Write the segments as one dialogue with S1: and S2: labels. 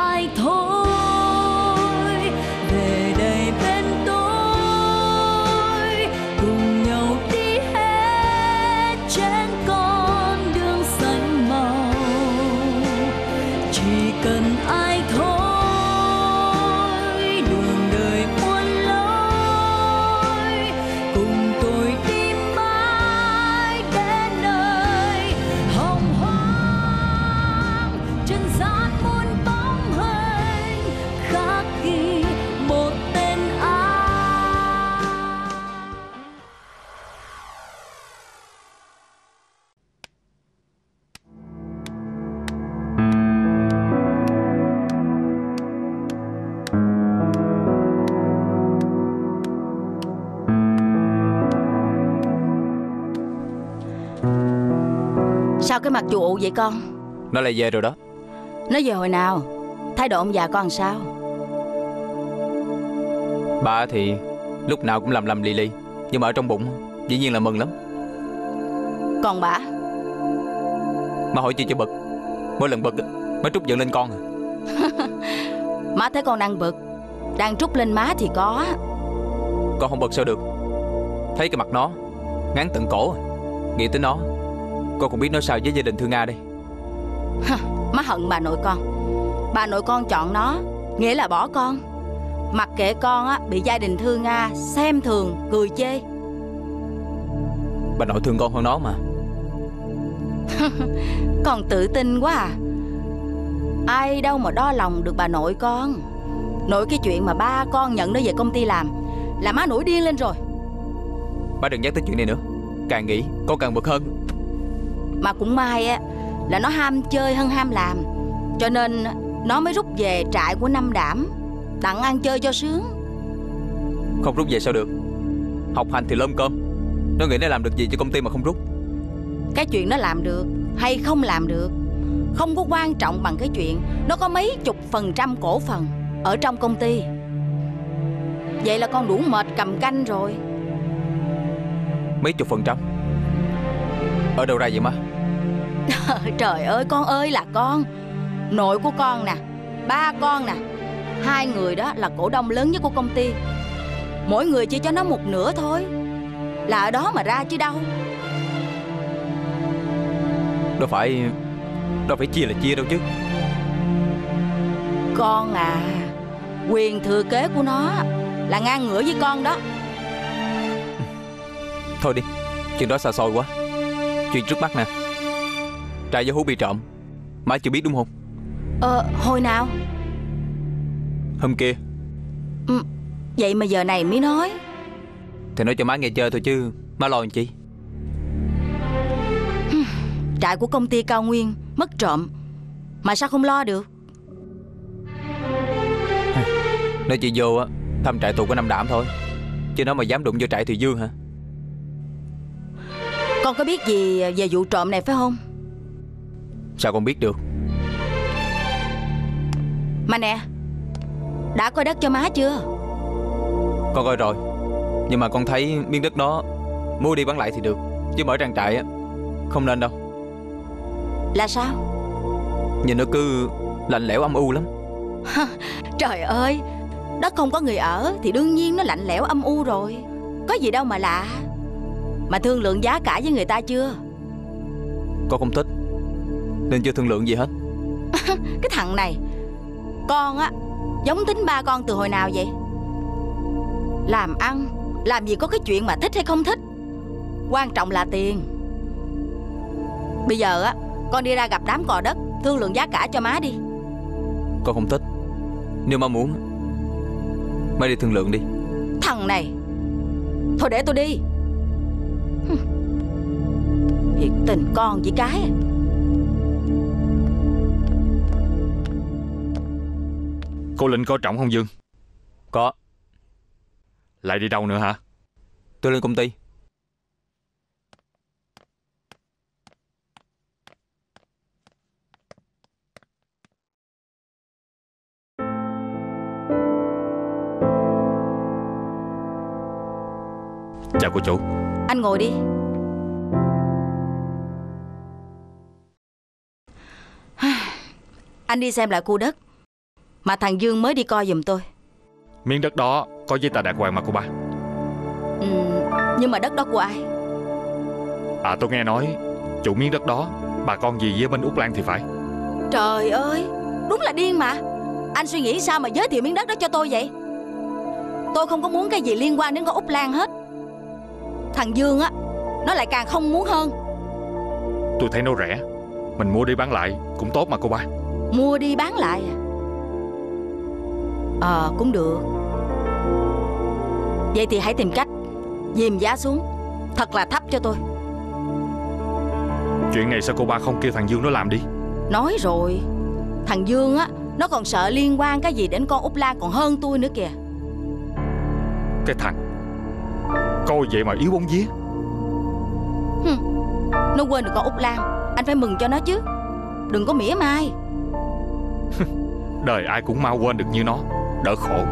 S1: cần ai
S2: cái mặt chù ụ vậy con.
S3: Nó lại về rồi đó.
S2: Nó về hồi nào? Thái độ ông già con làm sao?
S3: Ba thì lúc nào cũng làm lầm lì lì Nhưng mà ở trong bụng Dĩ nhiên là mừng lắm.
S2: Còn bà?
S3: Má hỏi chi cho bực. Mỗi lần bực má trút giận lên con à.
S2: Má thấy con đang bực Đang trút lên má thì có.
S3: Con không bực sao được. Thấy cái mặt nó Ngán tận cổ. Nghĩ tới nó Con cũng biết nói sao với gia đình Thương Nga đây
S2: Má hận bà nội con. Bà nội con chọn nó Nghĩa là bỏ con. Mặc kệ con á bị gia đình thương Nga Xem thường, cười chê.
S3: Bà nội thương con hơn nó mà.
S2: Con tự tin quá à. Ai đâu mà đo lòng được bà nội con. Nội cái chuyện mà ba con nhận nó về công ty làm Là má nổi điên lên rồi.
S3: Ba đừng nhắc tới chuyện này nữa. Càng nghĩ con càng bực hơn
S2: Mà cũng may á Là nó ham chơi hơn ham làm. Cho nên nó mới rút về trại của Năm Đảm Tặng ăn chơi cho sướng.
S3: Không rút về sao được? Học hành thì lơm cơm. Nó nghĩ nó làm được gì cho công ty mà không rút?
S2: Cái chuyện nó làm được hay không làm được Không có quan trọng bằng cái chuyện Nó có mấy chục phần trăm cổ phần Ở trong công ty. Vậy là con đủ mệt cầm canh rồi.
S3: Mấy chục phần trăm? Ở đâu ra vậy má
S2: Trời ơi con ơi là con. Nội của con nè Ba con nè. Hai người đó là cổ đông lớn nhất của công ty. Mỗi người chỉ cho nó một nửa thôi. Là ở đó mà ra chứ đâu.
S3: Đâu phải Đâu phải chia là chia đâu chứ.
S2: Con à Quyền thừa kế của nó Là ngang ngửa với con đó.
S3: Thôi đi Chuyện đó xa xôi quá. Chuyện trước mắt nè Trại do hú bị trộm. Má chưa biết đúng không?
S2: Ờ hồi nào?
S3: Hôm kia.
S2: Vậy mà giờ này mới nói.
S3: Thì nói cho má nghe chơi thôi chứ Má lo làm chi?
S2: Trại của công ty Cao Nguyên Mất trộm Mà sao không lo được?
S3: Nói chị vô á Thăm trại tù của năm đảm thôi. Chứ nó mà dám đụng vô trại thì dương hả?
S2: Con có biết gì về vụ trộm này phải không
S3: Sao con biết được?
S2: Mà nè Đã coi đất cho má chưa?
S3: Con coi rồi Nhưng mà con thấy miếng đất đó Mua đi bán lại thì được Chứ mở trang trại á Không nên đâu.
S2: Là sao?
S3: Nhìn nó cứ lạnh lẽo âm u lắm.
S2: Trời ơi Đất không có người ở Thì đương nhiên nó lạnh lẽo âm u rồi. Có gì đâu mà lạ. Mà thương lượng giá cả với người ta chưa?
S3: Con không thích Nên chưa thương lượng gì hết.
S2: Cái thằng này Con á Giống tính ba con từ hồi nào vậy? Làm ăn Làm gì có cái chuyện mà thích hay không thích. Quan trọng là tiền. Bây giờ á Con đi ra gặp đám cò đất Thương lượng giá cả cho má đi.
S4: Con không thích. Nếu má muốn Má đi thương lượng đi.
S2: Thằng này Thôi để tôi đi. Thiệt tình con với cái
S5: Cô Linh có trọng không Dương?
S4: Có.
S5: Lại đi đâu nữa hả?
S4: Tôi lên công ty.
S5: Chào cô chủ.
S2: Anh ngồi đi. Anh đi xem lại khu đất Mà thằng Dương mới đi coi giùm tôi.
S5: Miếng đất đó có giấy tờ đàng hoàng mà cô ba.
S2: Ừ, Nhưng mà đất đó của ai?
S5: À tôi nghe nói Chủ miếng đất đó Bà con gì với bên Úc Lan thì phải.
S2: Trời ơi Đúng là điên mà. Anh suy nghĩ sao mà giới thiệu miếng đất đó cho tôi vậy? Tôi không có muốn cái gì liên quan đến con Úc Lan hết. Thằng Dương á Nó lại càng không muốn hơn.
S5: Tôi thấy nó rẻ Mình mua đi bán lại cũng tốt mà cô ba.
S2: Mua đi bán lại à Ờ cũng được. Vậy thì hãy tìm cách Dìm giá xuống. Thật là thấp cho tôi.
S5: Chuyện này sao cô ba không kêu thằng Dương nó làm đi?
S2: Nói rồi. Thằng Dương á Nó còn sợ liên quan cái gì đến con Úc Lan còn hơn tôi nữa kìa.
S5: Cái thằng. Coi vậy mà yếu bóng vía.
S2: Nó quên được con Úc Lan. Anh phải mừng cho nó chứ. Đừng có mỉa mai.
S5: Đời ai cũng mau quên được như nó Đỡ khổ.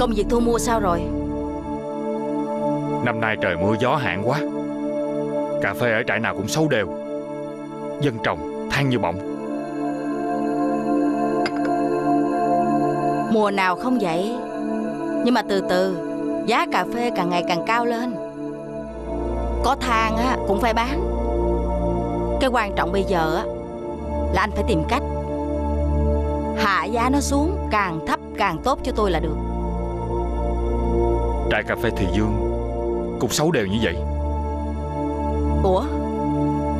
S2: Công việc thu mua sao rồi?
S5: Năm nay trời mưa gió hạn quá. Cà phê ở trại nào cũng xấu đều. Dân trồng than như bọng
S2: Mùa nào không vậy? Nhưng mà từ từ Giá cà phê càng ngày càng cao lên. Có than á cũng phải bán Cái quan trọng bây giờ á Là anh phải tìm cách Hạ giá nó xuống Càng thấp càng tốt cho tôi là được.
S5: Trại cà phê Thì Dương Cũng xấu đều như vậy.
S2: Ủa?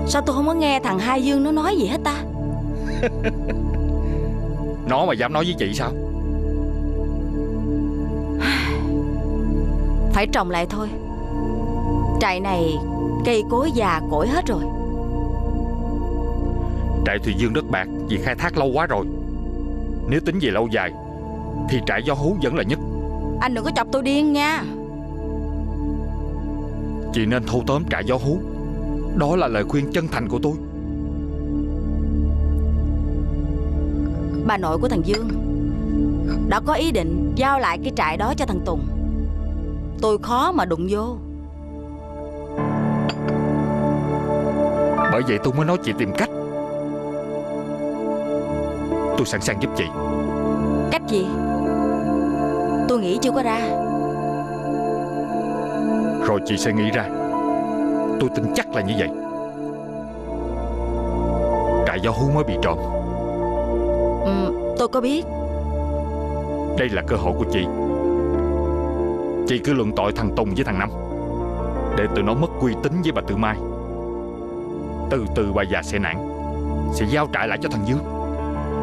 S2: Sao tôi không có nghe thằng Hai Dương nó nói gì hết ta?
S5: Nó mà dám nói với chị sao?
S2: Phải trồng lại thôi. Trại này Cây cối già cỗi hết rồi
S5: Trại Thùy Dương đất bạc vì khai thác lâu quá rồi. Nếu tính về lâu dài Thì trại do hú vẫn là nhất.
S2: Anh đừng có chọc tôi điên nha.
S5: Chị nên thâu tóm trại gió hú. Đó là lời khuyên chân thành của tôi.
S2: Bà nội của thằng Dương Đã có ý định giao lại cái trại đó cho thằng Tùng. Tôi khó mà đụng vô.
S5: Bởi vậy tôi mới nói chị tìm cách Tôi sẵn sàng giúp chị.
S2: Cách gì? Tôi nghĩ chưa có ra.
S5: Rồi chị sẽ nghĩ ra. Tôi tin chắc là như vậy. Trại gió hú mới bị trộm.
S2: Ừ, Tôi có biết.
S5: Đây là cơ hội của chị. Chị cứ luận tội thằng Tùng với thằng Năm Để tụi nó mất uy tín với bà Tư Mai. Từ từ bà già sẽ nản Sẽ giao trại lại cho thằng Dương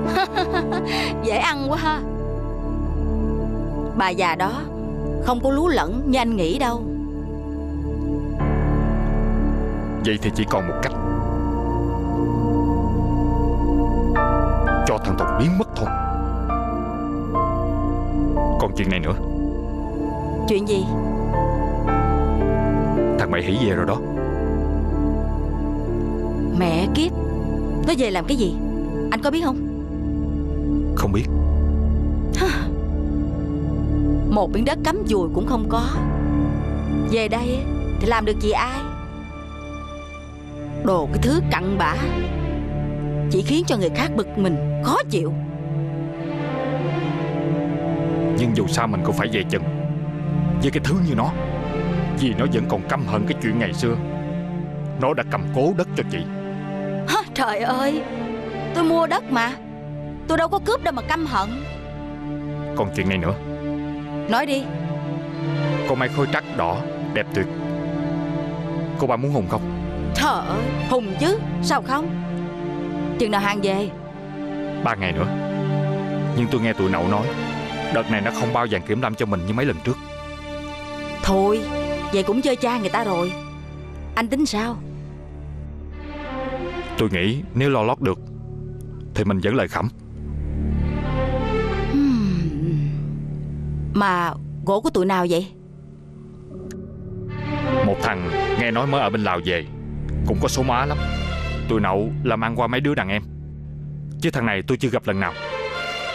S2: Dễ ăn quá ha. Bà già đó Không có lú lẫn như anh nghĩ đâu.
S5: Vậy thì chỉ còn một cách. Cho thằng Tùng biến mất thôi. Còn chuyện này nữa.
S2: Chuyện gì?
S5: Thằng mày hỉ về rồi đó.
S2: Mẹ kiếp. Nó về làm cái gì? Anh có biết không
S5: Không biết.
S2: Một miếng đất cắm chùi cũng không có. Về đây thì làm được gì ai? Đồ cái thứ cặn bã Chỉ khiến cho người khác bực mình Khó chịu.
S5: Nhưng dù sao mình cũng phải về chừng. Với cái thứ như nó Vì nó vẫn còn căm hận cái chuyện ngày xưa. Nó đã cầm cố đất cho chị.
S2: Trời ơi Tôi mua đất mà Tôi đâu có cướp đâu mà căm hận.
S5: Còn chuyện này nữa.
S2: Nói đi.
S5: Con mai khôi trắc đỏ Đẹp tuyệt. Cô ba muốn Hùng không?
S2: Trời ơi Hùng chứ Sao không? Chừng nào hàng về?
S5: Ba ngày nữa. Nhưng tôi nghe tụi nậu nói Đợt này nó không bao vàng kiểm lâm cho mình như mấy lần trước.
S2: Thôi Vậy cũng chơi cha người ta rồi. Anh tính sao?
S5: Tôi nghĩ nếu lo lót được Thì mình vẫn lời khẩm
S2: Mà gỗ của tụi nào vậy?
S5: Một thằng nghe nói mới ở bên Lào về Cũng có số má lắm. Tụi nậu làm ăn qua mấy đứa đàn em. Chứ thằng này tôi chưa gặp lần nào.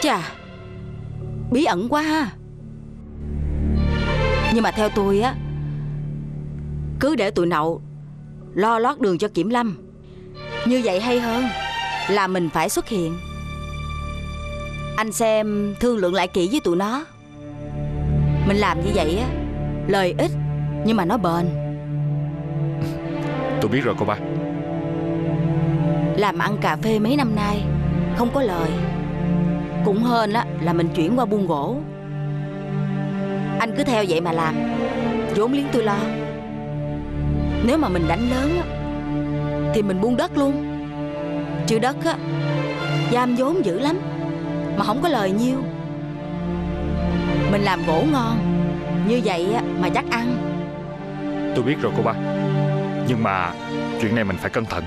S2: Chà Bí ẩn quá ha. Nhưng mà theo tôi á Cứ để tụi nậu Lo lót đường cho Kiểm Lâm. Như vậy hay hơn Là mình phải xuất hiện. Anh xem thương lượng lại kỹ với tụi nó Mình làm như vậy á Lời ít Nhưng mà nó bền.
S5: Tôi biết rồi cô ba.
S2: Làm ăn cà phê mấy năm nay Không có lời. Cũng hên á là mình chuyển qua buôn gỗ. Anh cứ theo vậy mà làm vốn liếng tôi lo. Nếu mà mình đánh lớn á Thì mình buôn đất luôn. Chứ đất á Giam vốn dữ lắm Mà không có lời nhiêu mình làm gỗ ngon. Như vậy mà chắc ăn.
S5: Tôi biết rồi cô ba. Nhưng mà chuyện này mình phải cẩn thận.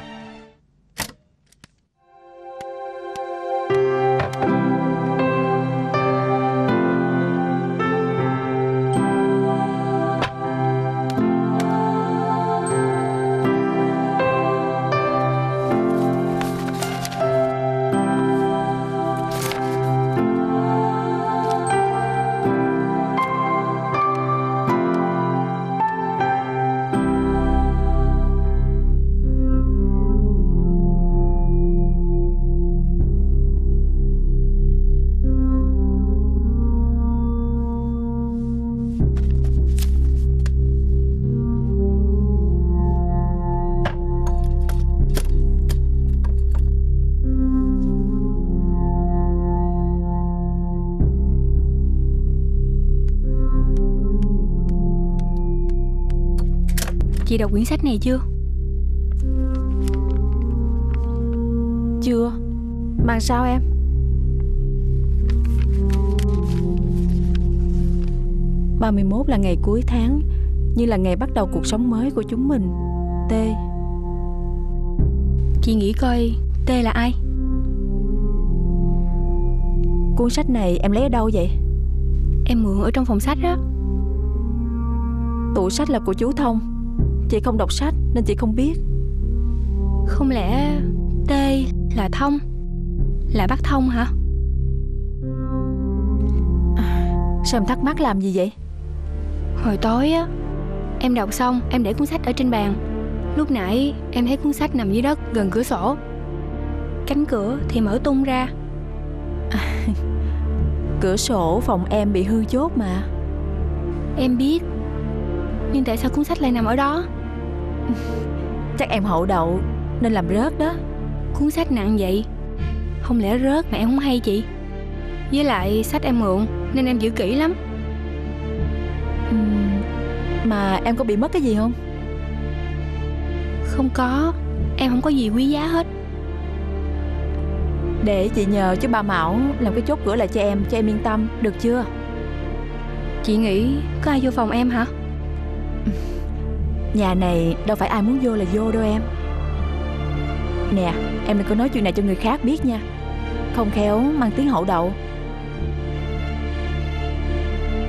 S6: Đọc quyển sách này chưa?
S7: Chưa. Mà sao em? Ba mươi mốt là ngày cuối tháng, Như là ngày bắt đầu cuộc sống mới của chúng mình. T.
S6: Chị nghĩ coi, T là ai?
S7: Cuốn sách này em lấy ở đâu vậy?
S6: Em mượn ở trong phòng sách đó
S7: Tủ sách là của chú Thông. Chị không đọc sách nên chị không biết.
S6: Không lẽ T là Thông? Là bác Thông hả?
S7: Sao em thắc mắc làm gì vậy?
S6: Hồi tối á Em đọc xong em để cuốn sách ở trên bàn. Lúc nãy em thấy cuốn sách nằm dưới đất gần cửa sổ. Cánh cửa thì mở tung ra.
S7: Cửa sổ phòng em bị hư chốt mà.
S6: Em biết Nhưng tại sao cuốn sách lại nằm ở đó
S7: Chắc em hậu đậu Nên làm rớt đó.
S6: Cuốn sách nặng vậy. Không lẽ rớt mà em không hay chị? Với lại sách em mượn Nên em giữ kỹ lắm.
S7: Mà em có bị mất cái gì không?
S6: Không có. Em không có gì quý giá hết.
S7: Để chị nhờ chú ba Mão Làm cái chốt cửa lại cho em Cho em yên tâm, Được chưa?
S6: Chị nghĩ có ai vô phòng em hả?
S7: Nhà này đâu phải ai muốn vô là vô đâu em. Nè Em đừng có nói chuyện này cho người khác biết nha. Không khéo mang tiếng hậu đậu.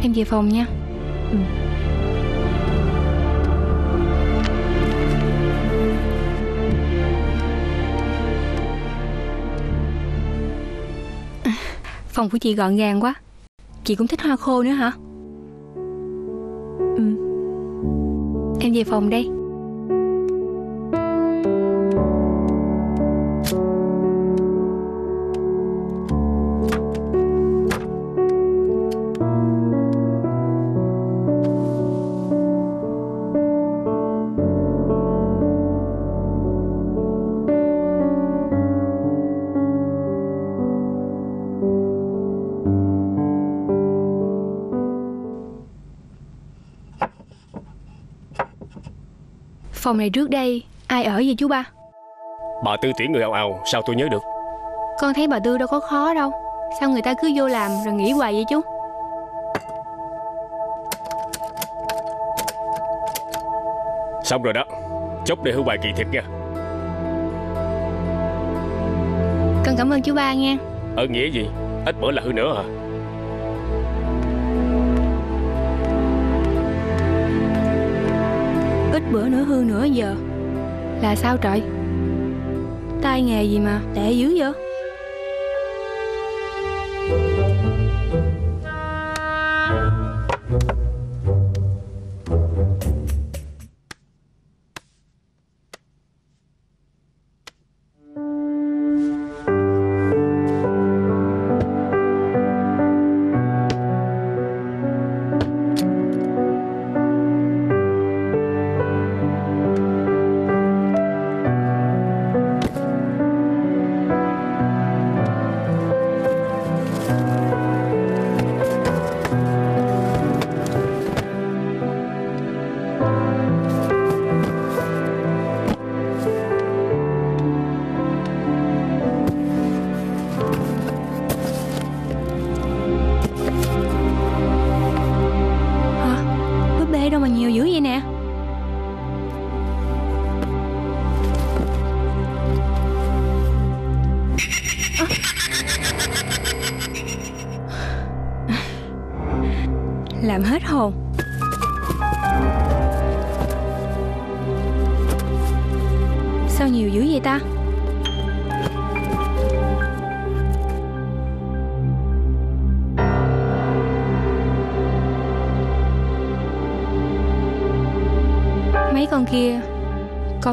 S6: Em về phòng nha.
S7: Ừ.
S6: Phòng của chị gọn gàng quá. Chị cũng thích hoa khô nữa hả?
S7: Ừ.
S6: Em về phòng đây. Phòng này trước đây ai ở vậy chú ba?
S8: Bà Tư tuyển người ào ào Sao tôi nhớ được?
S6: Con thấy bà Tư đâu có khó đâu. Sao người ta cứ vô làm rồi nghỉ hoài vậy chú?
S8: Xong rồi đó. Chốc để hư bài kỳ thiệt nha.
S6: Con cảm ơn chú ba nha.
S8: Ở nghĩa gì? Ít bữa là hư nữa à
S6: Ít bữa nữa, hư nữa giờ. Là sao trời? Tay nghề gì mà tệ dữ vậy?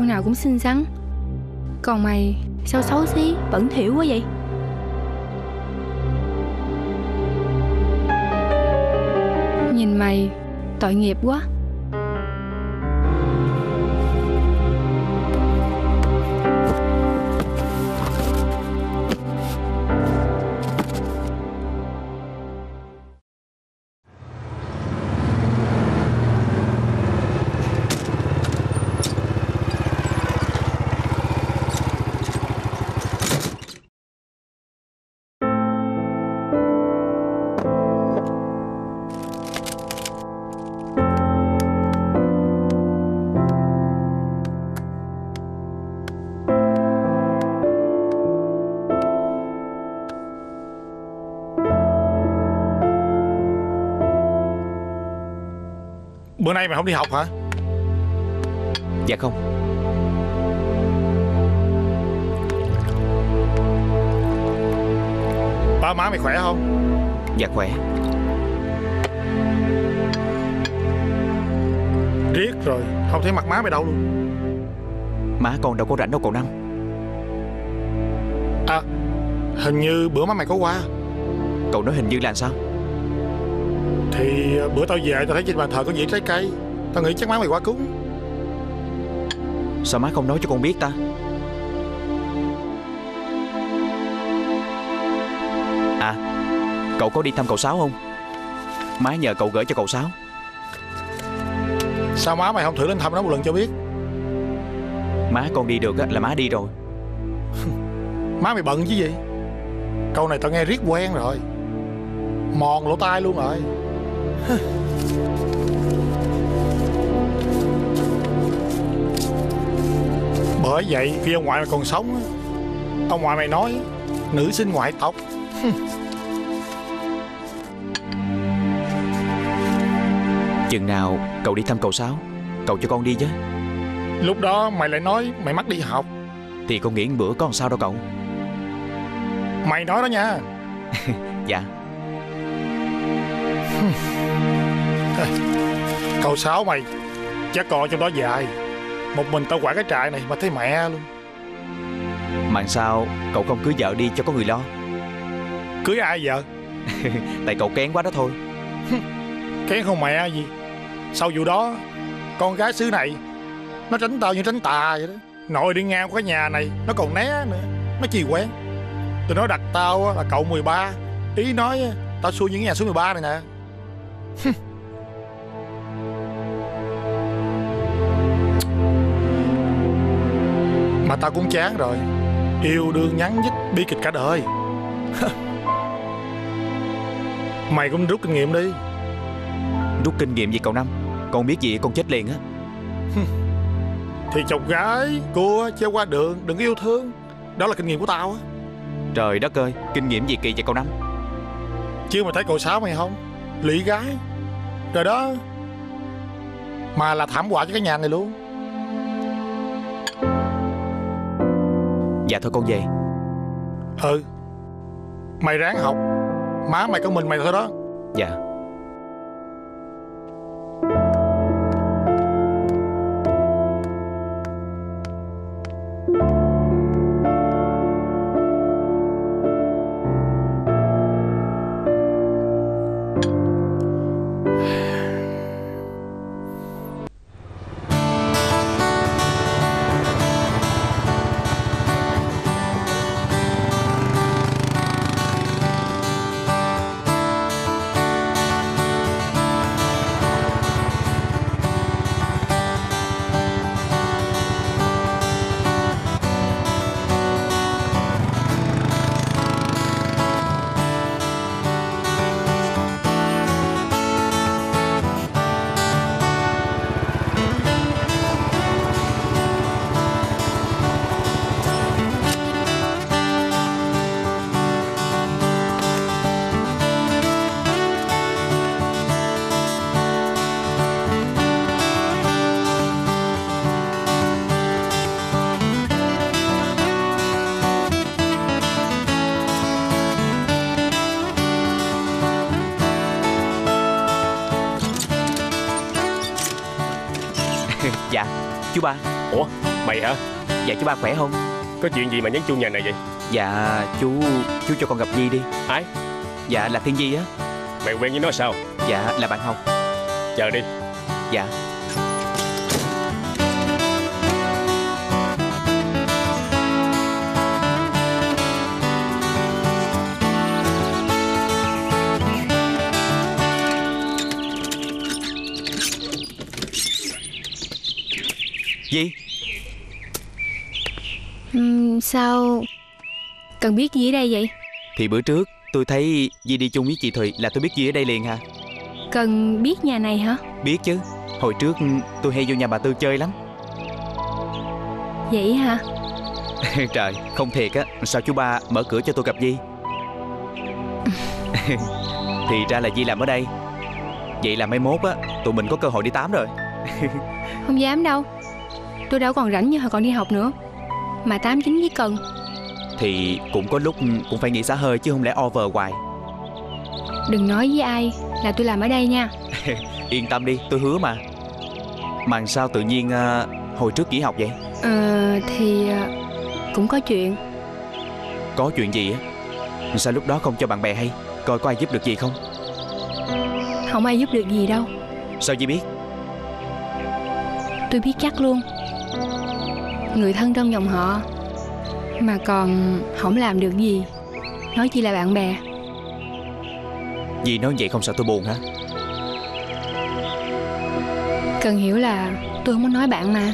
S6: Nào cũng xinh xắn. Còn mày, sao xấu xí, Bẩn thỉu quá vậy? Nhìn mày, Tội nghiệp quá.
S9: Bữa nay mày không đi học hả?
S4: Dạ không.
S9: Ba má mày khỏe không?
S4: Dạ khỏe.
S9: Riết rồi Không thấy mặt má mày đâu luôn.
S4: Má con đâu có rảnh đâu cậu Năm.
S9: À Hình như bữa má mày có qua.
S4: Cậu nói hình như là sao
S9: Thì à, bữa tao về tao thấy trên bàn thờ có dĩa trái cây. Tao nghĩ chắc má mày qua cúng.
S4: Sao má không nói cho con biết ta? À Cậu có đi thăm cậu Sáu không? Má nhờ cậu gửi cho cậu Sáu.
S9: Sao má mày không thử lên thăm nó một lần cho biết?
S4: Má con đi được á, là má đi rồi.
S9: Má mày bận chứ gì? Câu này tao nghe riết quen rồi. Mòn lỗ tai luôn rồi Bởi vậy khi ông ngoại mày còn sống Ông ngoại mày nói Nữ sinh ngoại tộc.
S4: Chừng nào cậu đi thăm cậu Sáu Cậu cho con đi chứ.
S9: Lúc đó mày lại nói mày mắc đi học.
S4: Thì con nghĩ bữa làm sao đâu cậu?
S9: Mày nói đó nha.
S4: Dạ
S9: Cậu Sáu mày Chắc còn trong đó dài Một mình tao quản cái trại này mà thấy mẹ luôn.
S4: Mà sao cậu không cưới vợ đi cho có người lo?
S9: Cưới ai vợ
S4: Tại cậu kén quá đó thôi.
S9: Kén không mẹ gì. Sau vụ đó Con gái xứ này Nó tránh tao như tránh tà vậy đó. Nội đi ngang qua cái nhà này Nó còn né nữa. Nó chi quen Tụi nó đặt tao là cậu 13 Ý nói Tao xui những nhà số 13 này nè Mà tao cũng chán rồi. Yêu đương nhắn nhít bi kịch cả đời. Mày cũng rút kinh nghiệm đi.
S4: Rút kinh nghiệm gì cậu Năm? Con biết gì con chết liền á.
S9: Thì chọc gái Cua treo qua đường Đừng yêu thương. Đó là kinh nghiệm của tao á.
S4: Trời đất ơi Kinh nghiệm gì kỳ vậy cậu Năm?
S9: Chứ mày thấy cậu sáu mày không Lị gái. Rồi đó. Mà là thảm họa cho cái nhà này luôn.
S4: Dạ thôi con về
S9: Ừ. Mày ráng học. Má mày có mình mày thôi đó.
S4: Dạ Dạ Chú ba.
S8: Ủa mày hả?
S4: Dạ chú ba khỏe không?
S8: Có chuyện gì mà nhắn chuông nhà này vậy?
S4: Dạ chú Chú cho con gặp Di đi.
S8: Ai?
S4: Dạ là Thiên Di á.
S8: Mày quen với nó sao?
S4: Dạ là bạn học.
S8: Chờ đi.
S4: Dạ
S6: sao? Cần biết gì ở đây vậy?
S4: Thì bữa trước tôi thấy Di đi chung với chị Thùy là tôi biết Di ở đây liền hả?
S6: Cần biết nhà này hả?
S4: Biết chứ. Hồi trước tôi hay vô nhà bà Tư chơi lắm.
S6: Vậy hả?
S4: Trời không thiệt á. Sao chú ba mở cửa cho tôi gặp Di? Thì ra là Di làm ở đây. Vậy là mai mốt á Tụi mình có cơ hội đi tám rồi.
S6: Không dám đâu. Tôi đâu còn rảnh như hồi còn đi học nữa Mà tám chín với Cần
S4: Thì cũng có lúc cũng phải nghĩ xa hơi Chứ không lẽ over hoài.
S6: Đừng nói với ai là tôi làm ở đây nha.
S4: Yên tâm đi tôi hứa mà. Mà sao tự nhiên à, Hồi trước nghỉ học vậy?
S6: Ờ thì ờ, Cũng có chuyện.
S4: Có chuyện gì á? Sao lúc đó không cho bạn bè hay? Coi có ai giúp được gì không?
S6: Không ai giúp được gì đâu.
S4: Sao Di biết?
S6: Tôi biết chắc luôn Người thân trong dòng họ. Mà còn không làm được gì. Nói chỉ là bạn bè.
S4: Di nói vậy không sợ tôi buồn hả?
S6: Cần hiểu là tôi không muốn nói bạn mà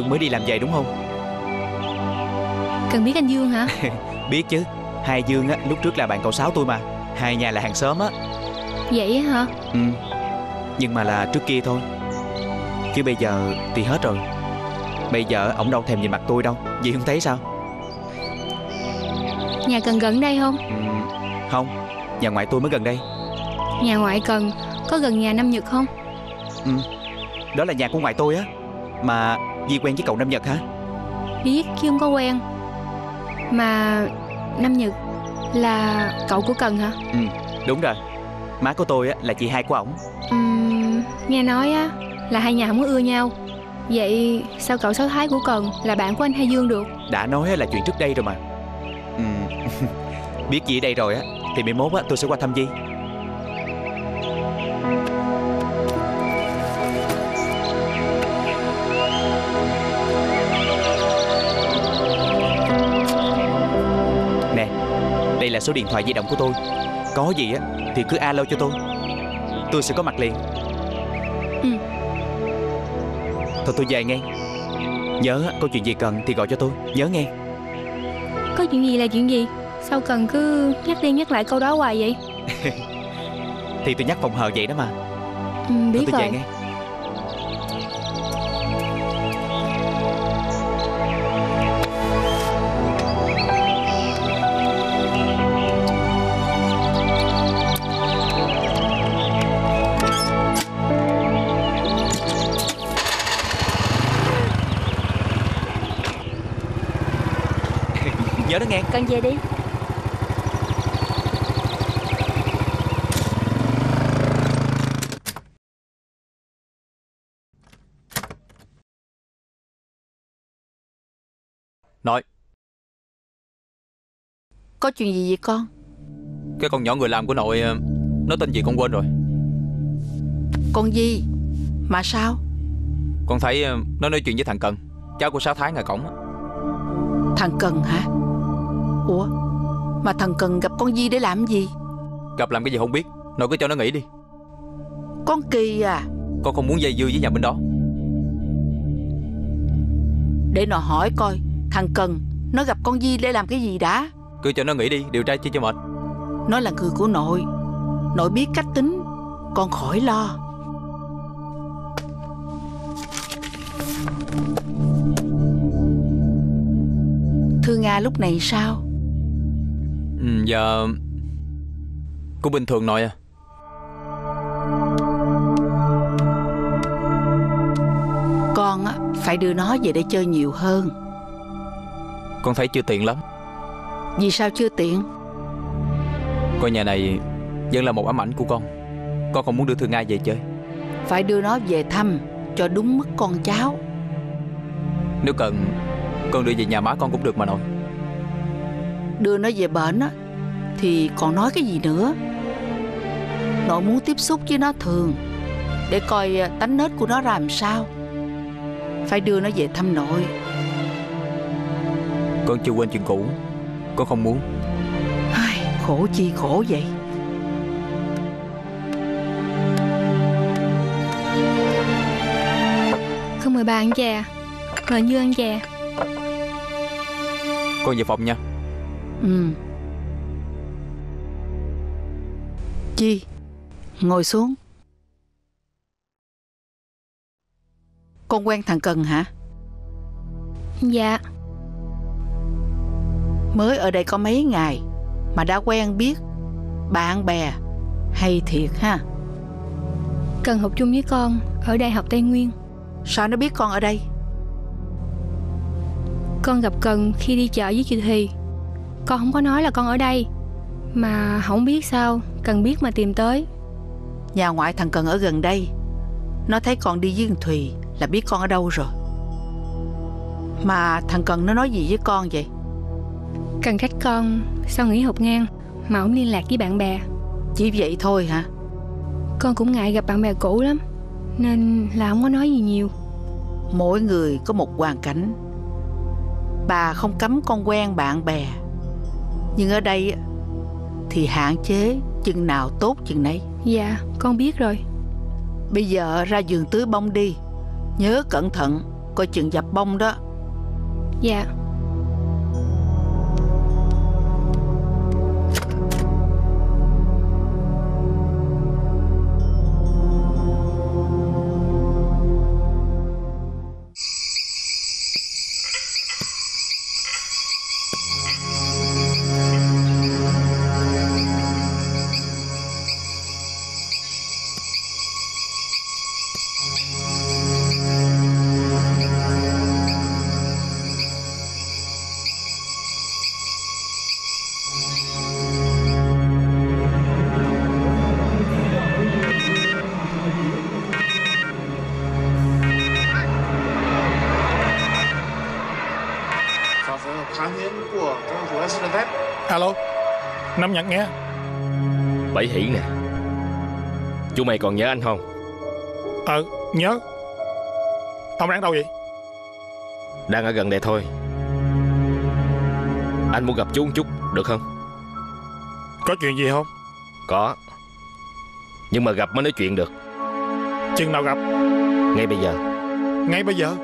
S4: Dương mới đi làm về đúng không?
S6: Cần biết anh Dương hả?
S4: Biết chứ. Hai Dương á lúc trước là bạn cậu Sáu tôi mà. Hai nhà là hàng xóm á.
S6: Vậy hả?
S4: Ừ. Nhưng mà là trước kia thôi. Chứ bây giờ thì hết rồi. Bây giờ ổng đâu thèm nhìn mặt tôi đâu. Dì không thấy sao?
S6: Nhà Cần gần đây không?
S4: Ừ, Không. Nhà ngoại tôi mới gần đây.
S6: Nhà ngoại Cần Có gần nhà Năm Nhật không?
S4: Đó là nhà của ngoại tôi á. Mà Di quen với cậu Nam Nhật hả?
S6: Biết chứ không có quen. Mà Năm Nhật Là cậu của Cần hả?
S4: Đúng rồi. Má của tôi á là chị hai của ổng.
S6: Ừm, Nghe nói á Là hai nhà không có ưa nhau. Vậy sao cậu Sáu Thái của Cần Là bạn của anh Hai Dương được?
S4: Đã nói là chuyện trước đây rồi mà. Ừ. Biết gì ở đây rồi á Thì mai mốt á tôi sẽ qua thăm Di và số điện thoại di động của tôi. Có gì á thì cứ alo cho tôi. Tôi sẽ có mặt liền.
S6: Ừ.
S4: Thôi tôi về nghe Nhớ có chuyện gì cần thì gọi cho tôi. Nhớ nghe.
S6: Có chuyện gì là chuyện gì? Sao cần cứ nhắc đi nhắc lại câu đó hoài vậy?
S4: Thì tôi nhắc phòng hờ vậy đó mà.
S6: Ừ,
S4: Thôi
S6: Biết
S4: tôi
S6: rồi.
S4: về nghe
S6: Cần về đi.
S3: Nội.
S10: Có chuyện gì vậy con?
S3: Cái con nhỏ người làm của nội ờ, Nó tên gì con quên rồi.
S10: Con gì Mà sao?
S3: Con thấy ờ, nó nói chuyện với thằng Cần. Cháu của Sáu Thái ngoài cổng.
S10: Thằng Cần hả Ủa? Mà thằng Cần gặp con Di để làm gì?
S3: Gặp làm cái gì không biết. Nội cứ cho nó nghỉ đi.
S10: Con Kỳ à?
S3: Con không muốn dây dưa với nhà bên đó.
S10: Để nó hỏi coi Thằng Cần Nó gặp con Di để làm cái gì đã?
S3: Cứ cho nó nghỉ đi Điều tra chi cho mệt.
S10: Nó là người của nội. Nội biết cách tính Con khỏi lo. Thưa Nga lúc này sao
S3: ừ, Giờ Cũng bình thường nội à?
S10: Con á, phải đưa nó về đây chơi nhiều hơn.
S3: Con thấy chưa tiện lắm.
S10: Vì sao chưa tiện?
S3: Coi nhà này Vẫn là một ám ảnh của con. Con không muốn đưa Thương Nga về chơi.
S10: Phải đưa nó về thăm Cho đúng mức con cháu.
S3: Nếu cần Con đưa về nhà má con cũng được mà nội
S10: Đưa nó về bển á Thì còn nói cái gì nữa? Nội muốn tiếp xúc với nó thường Để coi à, tánh nết của nó ra làm sao. Phải đưa nó về thăm nội.
S3: Con chưa quên chuyện cũ Con không muốn.
S10: Ai, Khổ chi khổ vậy?
S6: Không mời bà ăn chè Mời Như ăn chè.
S3: Con về phòng nha
S10: Ừ. Chi Ngồi xuống. Con quen thằng Cần hả?
S6: Dạ.
S10: Mới ở đây có mấy ngày Mà đã quen biết Bạn bè Hay thiệt ha.
S6: Cần học chung với con Ở Đại học Tây Nguyên.
S10: Sao nó biết con ở đây?
S6: Con gặp Cần khi đi chợ với chị Thì Con không có nói là con ở đây Mà không biết sao Cần biết mà tìm tới.
S10: Nhà ngoại thằng Cần ở gần đây Nó thấy con đi với Thùy Là biết con ở đâu rồi. Mà thằng Cần nó nói gì với con vậy?
S6: Cần trách con Sao nghỉ học ngang Mà không liên lạc với bạn bè.
S10: Chỉ vậy thôi hả?
S6: Con cũng ngại gặp bạn bè cũ lắm Nên là không có nói gì nhiều.
S10: Mỗi người có một hoàn cảnh. Bà không cấm con quen bạn bè Nhưng ở đây Thì hạn chế Chừng nào tốt chừng nấy.
S6: Dạ con biết rồi.
S10: Bây giờ ra giường tưới bông đi. Nhớ cẩn thận Coi chừng dập bông đó.
S6: Dạ
S9: Alo. Năm Nhật nghe.
S8: Bảy hỷ nè. Chú mày còn nhớ anh không?
S9: Ờ nhớ. Ông đang đâu vậy?
S8: Đang ở gần đây thôi. Anh muốn gặp chú một chút được không?
S9: Có chuyện gì không?
S8: Có. Nhưng mà gặp mới nói chuyện được.
S9: Chừng nào gặp?
S8: Ngay bây giờ.
S9: Ngay bây giờ?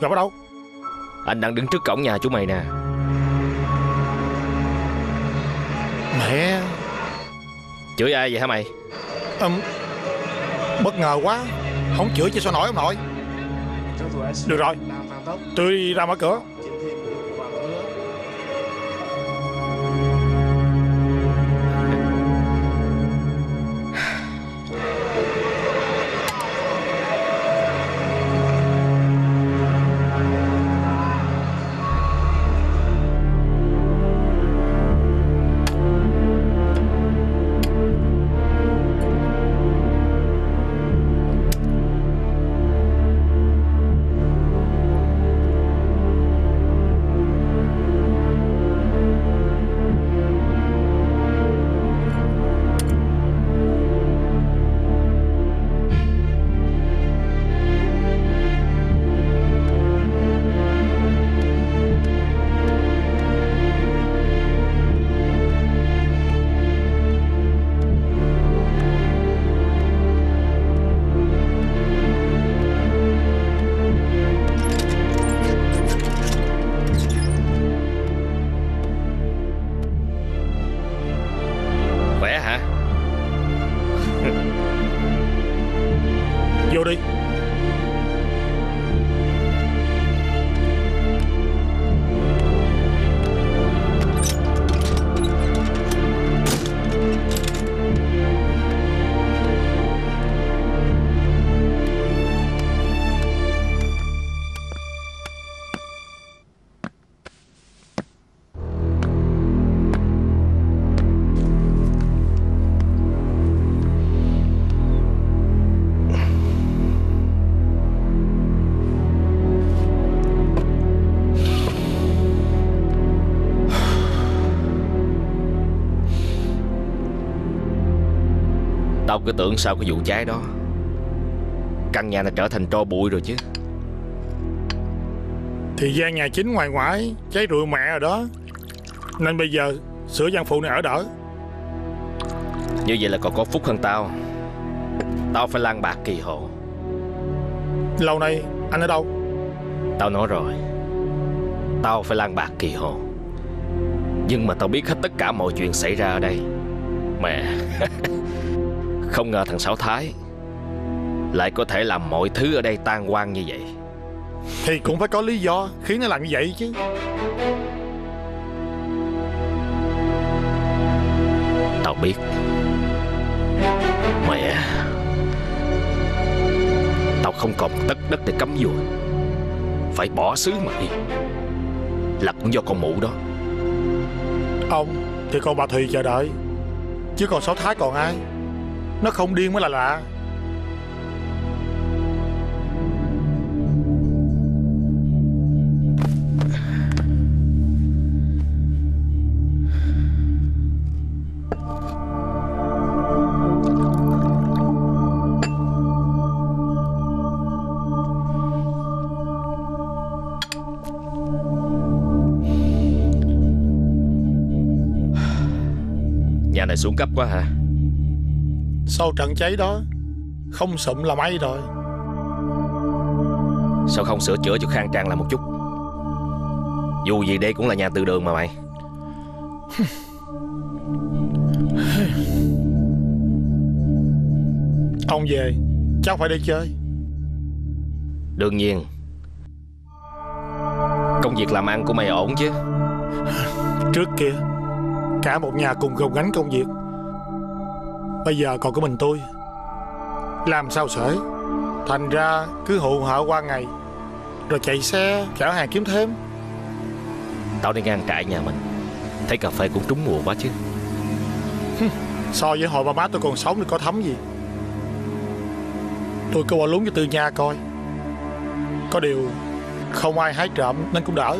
S9: Gặp ở đâu?
S8: Anh đang đứng trước cổng nhà chú mày nè
S9: Mẹ.
S8: Chửi ai vậy hả mày?
S9: Um, Bất ngờ quá. Không chửi cho sao nổi ông nội? Được rồi Tôi đi ra mở cửa
S8: cứ tưởng sau cái vụ cháy đó. Căn nhà này trở thành tro bụi rồi chứ.
S9: Thì gian nhà chính ngoài ngoại Cháy rụi mẹ rồi đó. Nên bây giờ sửa gian phụ này ở đỡ.
S8: Như vậy là còn có phúc hơn tao. Tao phải lan bạc kỳ hộ.
S9: Lâu nay anh ở đâu?
S8: Tao nói rồi. Tao phải lan bạc kỳ hộ. Nhưng mà tao biết hết tất cả mọi chuyện xảy ra ở đây. Mẹ Không ngờ thằng Sáu Thái Lại có thể làm mọi thứ ở đây tan hoang như vậy.
S9: Thì cũng phải có lý do Khiến nó làm như vậy chứ.
S8: Tao biết. Mẹ Tao không còn tất đất để cắm vùi Phải bỏ xứ mà đi Là cũng do con mụ đó.
S9: Ông thì còn bà Thùy chờ đợi. Chứ còn Sáu Thái còn ai nó không điên mới là lạ.
S8: Nhà này xuống cấp quá hả?
S9: Sau trận cháy đó Không sụm là may rồi.
S8: Sao không sửa chữa cho khang trang lại một chút? Dù gì đây cũng là nhà từ đường mà mày.
S9: Ông về Chắc phải đi chơi.
S8: Đương nhiên. Công việc làm ăn của mày ổn chứ?
S9: Trước kia Cả một nhà cùng gồng gánh công việc Bây giờ còn có mình tôi. Làm sao sởi Thành ra cứ hụ hở qua ngày Rồi chạy xe chở hàng kiếm thêm.
S8: Tao đi ngang trại nhà mình. Thấy cà phê cũng trúng mùa quá chứ.
S9: So với hồi ba má tôi còn sống thì có thấm gì. Tôi cứ bỏ lúng cho tư nha coi. Có điều Không ai hái trộm nên cũng đỡ.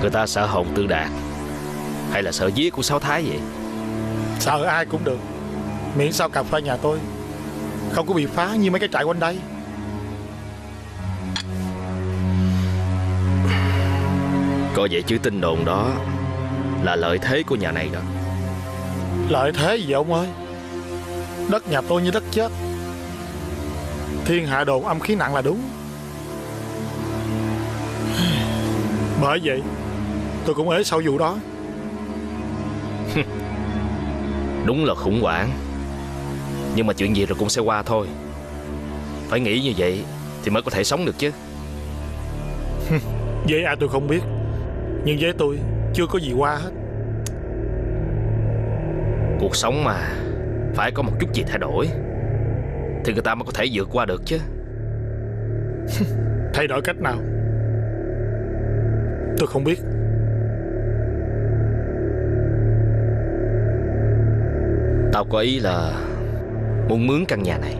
S8: Người ta sợ hồn tư đạt Hay là sợ vía của Sáu Thái vậy?
S9: Sợ ai cũng được. Miễn sao cà phê nhà tôi. Không có bị phá như mấy cái trại quanh đây.
S8: Có Có vậy chứ tin đồn đó Là lợi thế của nhà này đó.
S9: Lợi thế gì ông ơi? Đất nhà tôi như đất chết. Thiên hạ đồn âm khí nặng là đúng. Bởi vậy Tôi cũng ế sau vụ đó
S8: Đúng là khủng hoảng. Nhưng mà chuyện gì rồi cũng sẽ qua thôi. Phải nghĩ như vậy Thì mới có thể sống được chứ.
S9: Với ai tôi không biết. Nhưng với tôi Chưa có gì qua hết.
S8: Cuộc sống mà Phải có một chút gì thay đổi Thì người ta mới có thể vượt qua được chứ.
S9: Thay đổi cách nào? Tôi không biết
S8: Tao có ý là Muốn mướn căn nhà này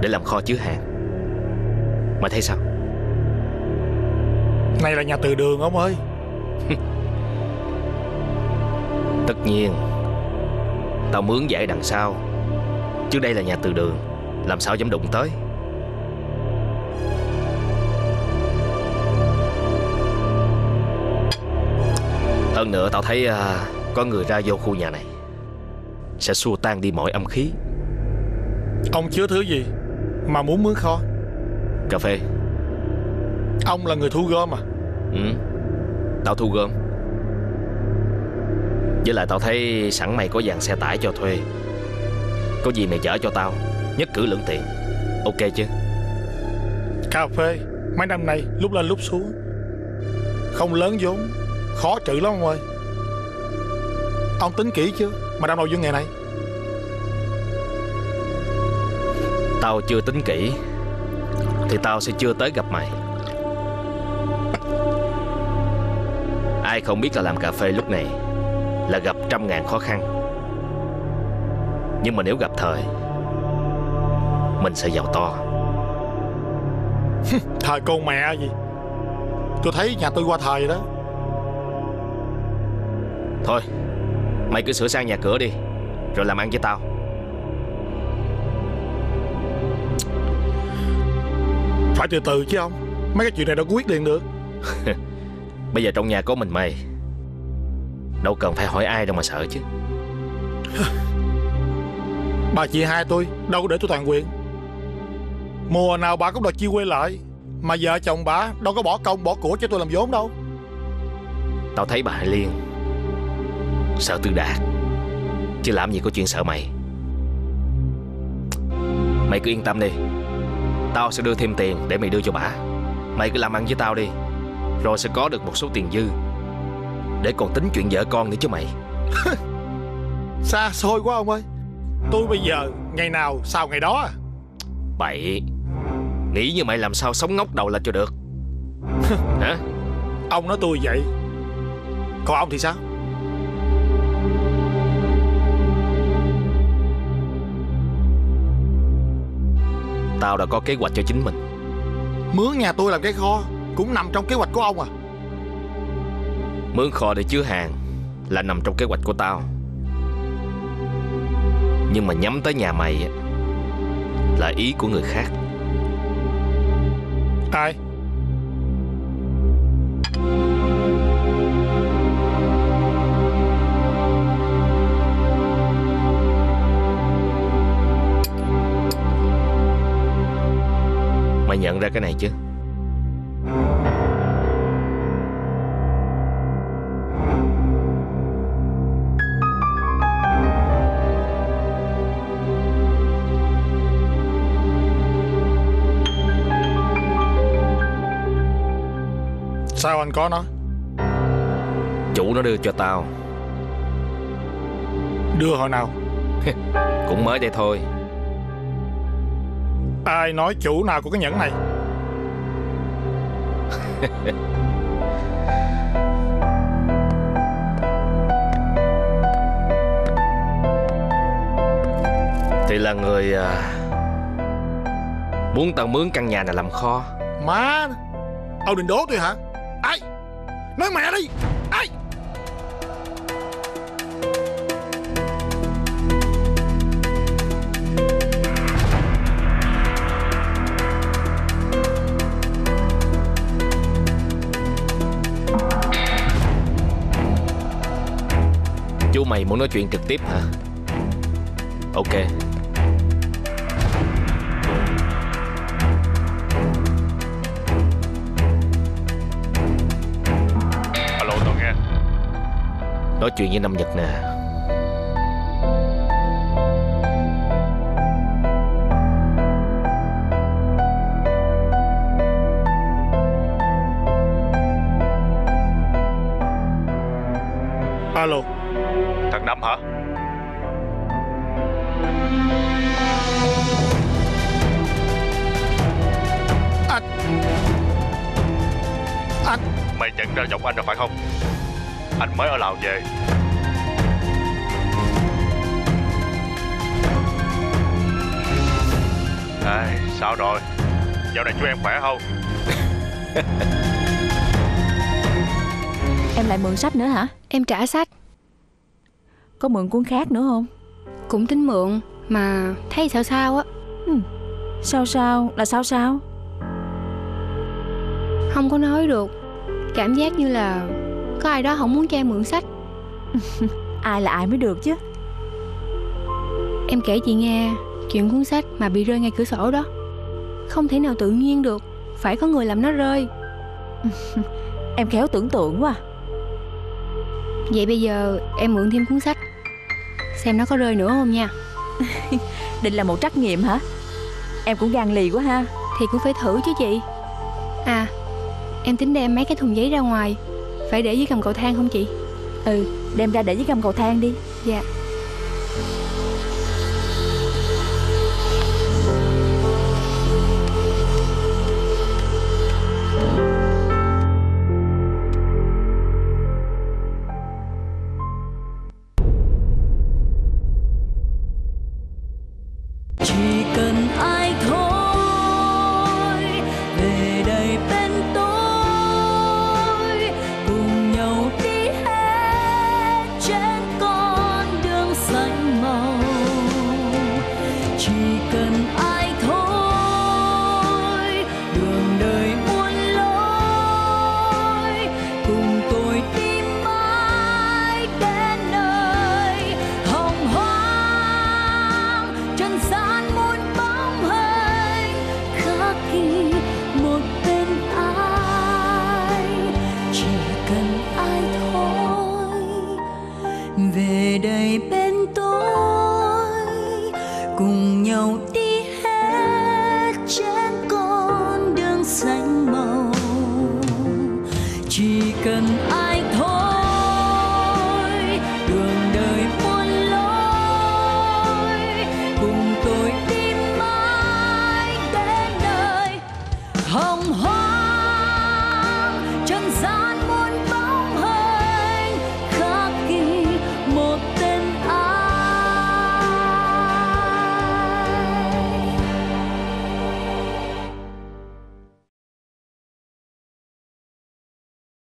S8: Để làm kho chứa hàng. Mày thấy sao?
S9: Này là nhà từ đường ông ơi.
S8: Tất nhiên Tao mướn giải đằng sau. Chứ đây là nhà từ đường Làm sao dám đụng tới? Hơn nữa tao thấy à, Có người ra vô khu nhà này Sẽ xua tan đi mọi âm khí.
S9: Ông chứa thứ gì Mà muốn mướn kho?
S8: Cà phê.
S9: Ông là người thu gom à?
S8: Ừ. Tao thu gom. Với lại tao thấy sẵn mày có dàn xe tải cho thuê. Có gì mày chở cho tao Nhất cử lưỡng tiện. Ok chứ?
S9: Cà phê Mấy năm nay lúc lên lúc xuống. Không lớn vốn Khó trị lắm ông ơi. Ông tính kỹ chưa Mà đâm đầu vô nghề này.
S8: Tao chưa tính kỹ Thì tao sẽ chưa tới gặp mày. Ai không biết là làm cà phê lúc này Là gặp trăm ngàn khó khăn. Nhưng mà nếu gặp thời Mình sẽ giàu to.
S9: Thời con mẹ gì? Tôi thấy nhà tôi qua thời đó.
S8: Thôi Mày cứ sửa sang nhà cửa đi Rồi làm ăn với tao.
S9: Phải từ từ chứ ông. Mấy cái chuyện này đâu có quyết liền được.
S8: Bây giờ trong nhà có mình mày Đâu cần phải hỏi ai đâu mà sợ chứ.
S9: Bà chị hai tôi Đâu có để tôi toàn quyền. Mùa nào bà cũng đòi chia quê lại Mà vợ chồng bà đâu có bỏ công bỏ của cho tôi làm vốn đâu.
S8: Tao thấy bà Liên Sợ Tư Đạt Chứ làm gì có chuyện sợ mày. Mày cứ yên tâm đi. Tao sẽ đưa thêm tiền để mày đưa cho bà. Mày cứ làm ăn với tao đi. Rồi sẽ có được một số tiền dư. Để còn tính chuyện vợ con nữa chứ mày.
S9: Xa xôi quá ông ơi. Tôi bây giờ ngày nào sau ngày đó à?
S8: Bậy. Nghĩ như mày làm sao sống ngốc đầu lên cho được. Hả?
S9: Ông nói tôi vậy. Còn ông thì sao
S8: Tao đã có kế hoạch cho chính mình.
S9: Mướn nhà tôi làm cái kho Cũng nằm trong kế hoạch của ông à?
S8: Mướn kho để chứa hàng Là nằm trong kế hoạch của tao. Nhưng mà nhắm tới nhà mày Là ý của người khác.
S9: Ai
S8: Nhận ra cái này chứ?
S9: Sao anh có nó?
S8: Chủ nó đưa cho tao.
S9: Đưa hồi nào?
S8: Cũng mới đây thôi
S9: Ai nói chủ nào của cái nhẫn này?
S8: Thì là người à, Muốn tao mướn căn nhà này làm kho.
S9: Má Ông định đố tôi hả? Ai? Nói mẹ đi
S8: mày muốn nói chuyện trực tiếp hả? Ok.
S5: Alo tôi nghe.
S8: Nói chuyện với Năm Nhật nè
S9: Anh
S5: Mày nhận ra giọng anh rồi phải không? Anh mới ở Lào về. Ai, sao rồi? Dạo này chú em khỏe không?
S7: Em lại mượn sách nữa hả?
S6: Em trả sách.
S7: Có mượn cuốn khác nữa không?
S6: Cũng tính mượn Mà thấy sao sao á.
S7: Sao sao? Là sao sao?
S6: Không có nói được Cảm giác như là Có ai đó không muốn cho em mượn sách.
S7: Ai là ai mới được chứ?
S6: Em kể chị nghe Chuyện cuốn sách mà bị rơi ngay cửa sổ đó. Không thể nào tự nhiên được Phải có người làm nó rơi.
S7: Em khéo tưởng tượng quá.
S6: Vậy bây giờ em mượn thêm cuốn sách Xem nó có rơi nữa không nha.
S7: Định là một trắc nghiệm hả? Em cũng gan lì quá ha.
S6: Thì cũng phải thử chứ chị. À Em tính đem mấy cái thùng giấy ra ngoài. Phải để dưới gầm cầu thang không chị?
S7: Ừ đem ra để dưới gầm cầu thang đi.
S6: Dạ.
S1: chỉ